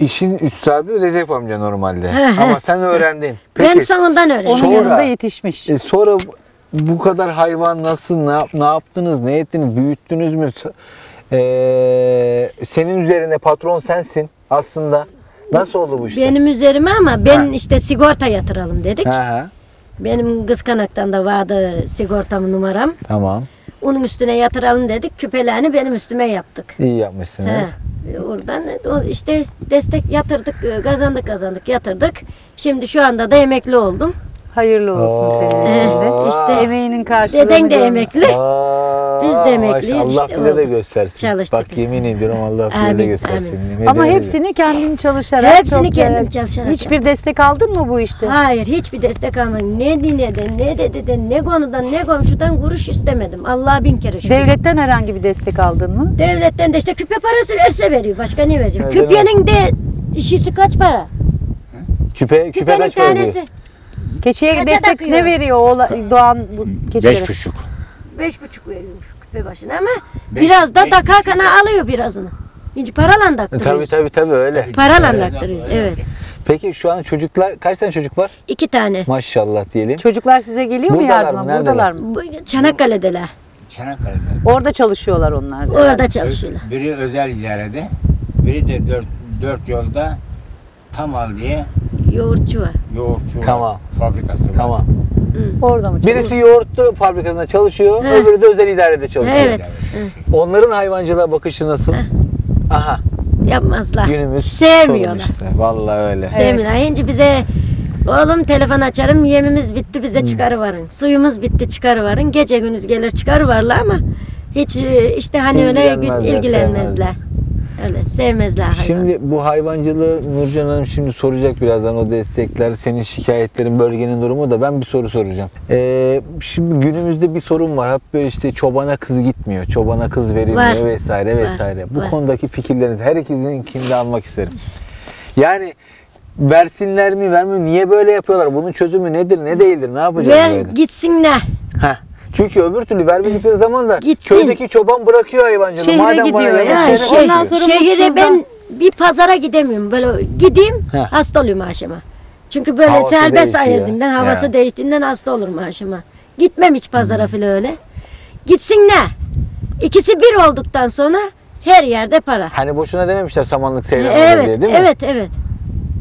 işin üstadı Recep amca normalde. Ama sen öğrendin. ben Peki sonundan öğrendim. Onun Sonra- yanında yetişmiş. e, sonra bu- kadar hayvan nasıl, ne, yap- ne yaptınız, ne ettiniz, büyüttünüz mü? Ee, senin üzerine patron sensin aslında. Nasıl oldu bu işte? Benim üzerime ama ben işte sigorta yatıralım dedik. He. Benim kıskanaktan da vardı sigortam numaram. Tamam. Onun üstüne yatıralım dedik. Küpelerini benim üstüme yaptık. İyi yapmışsınız. He. Oradan o işte destek yatırdık, e, kazandık kazandık yatırdık. Şimdi şu anda da emekli oldum. Hayırlı olsun senin için de. işte Emeğinin karşılığını Deden de görmüş. emekli. Aa, Biz de emekliyiz, maşallah, işte Allah bize de oldu. göstersin. Çalıştık. Bak yemin ediyorum Allah bize Amin, de göstersin. amin. Ama ederim. hepsini kendin çalışarak. Hepsini çok, kendim çalışarak Hiçbir destek aldın mı bu işte? Hayır hiçbir destek almadım. Ne dinleden, ne dededen, ne konudan, ne komşudan kuruş istemedim. Allah'a bin kere şükür. Devletten herhangi bir destek aldın mı? Devletten de işte küpe parası verse veriyor. Başka ne vereceğim? Evet, Küpenin de işisi kaç para? Küpe, küpe Küpenin kaç para tanesi diyor? Keçiye Kaça destek takıyor? ne veriyor oğla, Doğan bu keçilere? Beş buçuk. beş buçuk veriyormuş küpe başına ama Beş- biraz da beş dakikana alıyor birazını. Hiç paralan E, Tabii daktırıyoruz. tabii tabii öyle. Paralan daktırıyoruz evet. Peki şu an çocuklar kaç tane çocuk var? İki tane. Maşallah diyelim. Çocuklar size geliyor mu Buradalar yardıma? mı? Neredeler? Buradalar mı? Bu Çanakkale'deler. Çanakkale'de. Orada çalışıyorlar onlar. da. Orada çalışıyorlar. Biri özel idarede, biri de dört, dört yolda Tamal diye Yoğurtçu var. yoğurtçu Tamam. fabrikası var. Tamam. Orada mı Birisi yoğurtlu fabrikasında çalışıyor, He. öbürü de özel idarede çalışıyor. Evet. Onların hayvancılığa bakışı nasıl? Aha, Yapmazlar. günümüz Sevmiyorlar. sorun işte. Vallahi öyle. Sevmiyorlar. Şimdi bize oğlum telefon açarım yemimiz bitti bize çıkarıvarın. Suyumuz bitti çıkarıvarın. Gece gündüz gelir çıkarıvarlar ama hiç e, işte hani öyle ilgilenmezler. sevmezler. Öyle sevmezler hayvan. Şimdi bu hayvancılığı Nurcan Hanım şimdi soracak birazdan o destekler, senin şikayetlerin, bölgenin durumu da ben bir soru soracağım. Ee, şimdi günümüzde bir sorun var. Hep böyle işte çobana kız gitmiyor, çobana kız verilmiyor Var. vesaire Var, vesaire. Bu var. konudaki fikirlerinizi her ikinizinkini de almak isterim. Yani versinler mi vermiyor mi? Niye böyle yapıyorlar? Bunun çözümü nedir, ne değildir, ne yapacağız Ver böyle? gitsinler. Heh. Çünkü öbür türlü vermedikleri zaman da Gitsin. köydeki çoban bırakıyor hayvancılığı. Şehre Madem bana gidiyor yalan ya. Ya şehre şey, Ondan sonra şehire mutsuzdan- ben bir pazara gidemiyorum. Böyle gideyim Heh. hasta oluyorum akşama. Çünkü böyle Havası serbest değişiyor. ayırdığımdan, havası Ya. değiştiğinden hasta olurum akşama. Gitmem hiç pazara filan öyle. Gitsinler. İkisi bir olduktan sonra her yerde para. Hani boşuna dememişler samanlık seyran olur evet, diye değil mi? evet, evet.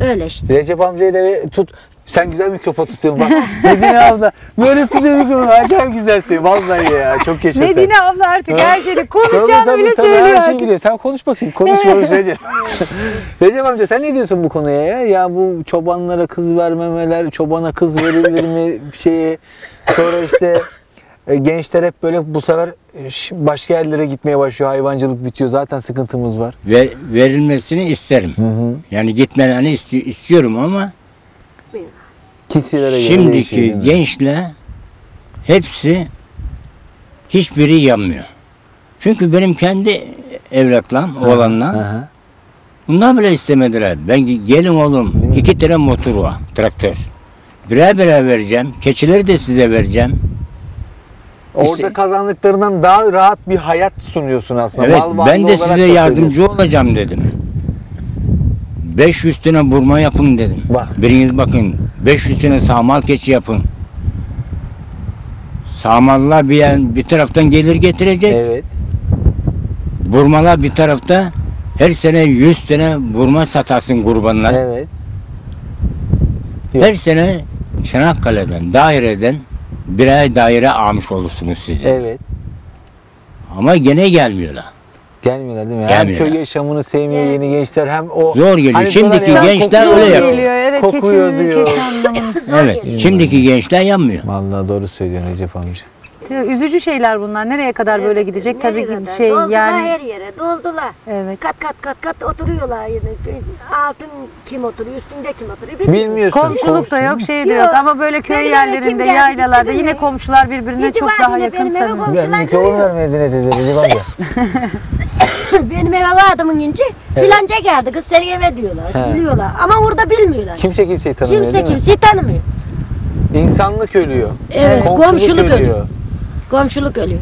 Öyle işte. Recep amcayı da tut. Sen güzel mikrofon tutuyorsun bak. Medine abla böyle tutuyor mikrofonu. Acayip güzelsin. Vallahi ya. Çok yaşa sen. Medine abla artık her şeyi Tabii, konuşacağını tabii, bile tabii, söylüyor Her şeyi biliyor. Sen konuş bakayım. Konuş konuş Recep. Recep amca sen ne diyorsun bu konuya ya? Ya bu çobanlara kız vermemeler, çobana kız verilir mi şeye. Sonra işte e, gençler hep böyle bu sefer e, başka yerlere gitmeye başlıyor. Hayvancılık bitiyor. Zaten sıkıntımız var. Ver, verilmesini isterim. hı. Yani gitmelerini isti- istiyorum ama Kişilere göre şimdiki mi? gençler hepsi hiçbiri yanmıyor. Çünkü benim kendi evlatlarım, oğlanlar bunlar bile istemediler. Ben gelin oğlum iki tane motor var, traktör. Birer birer vereceğim. Keçileri de size vereceğim. Orada İşte- kazandıklarından daha rahat bir hayat sunuyorsun aslında. Evet Mal ben de olarak size da yardımcı olacağım dedim. 500 tane burma yapın dedim. Bak. Biriniz bakın 500 tane sağmal keçi yapın. Sağmallar bir, yer- bir taraftan gelir getirecek. Evet. Burmalar bir tarafta her sene 100 tane burma satarsın kurbanlar. Evet. Her sene Çanakkale'den, daireden birer daire almış olursunuz size. Evet. Ama gene gelmiyorlar. Gelmiyorlar değil mi? Hem Gelmiyorlar. köy yaşamını sevmiyor yeni gençler hem o Zor geliyor. Hani Şimdiki diyorlar ya, gençler kokuyor öyle yapıyor. Geliyor evet Kokuyor keçinin diyor. keçi anlamında. Evet. Şimdiki gençler yanmıyor. Vallahi doğru söylüyorsun Recep amca. Üzücü şeyler bunlar. Nereye kadar böyle gidecek? Tabii ki Nereye şey doldular yani her yere doldular. evet. Kat kat kat kat oturuyorlar. Yani altın kim oturuyor, üstünde kim oturuyor bilmiyorum. Bilmiyorsun. Komşuluk da yok, şey de Yok. yok ama böyle köy Benim eve kim yerlerinde, geldi, yaylalarda gitti yine mi? komşular birbirine İtibar çok daha yakın benim eve sanırım. komşu- Ben Komşular vermedin dedi Recep amca. Benim eve vardım ince. Filanca geldi kız senin eve diyorlar. He. Biliyorlar ama orada bilmiyorlar. Kimse kimseyi tanımıyor Kimse değil mi? kimseyi tanımıyor. İnsanlık ölüyor. Evet, Komşuluk, komşuluk ölüyor. ölüyor. Komşuluk ölüyor.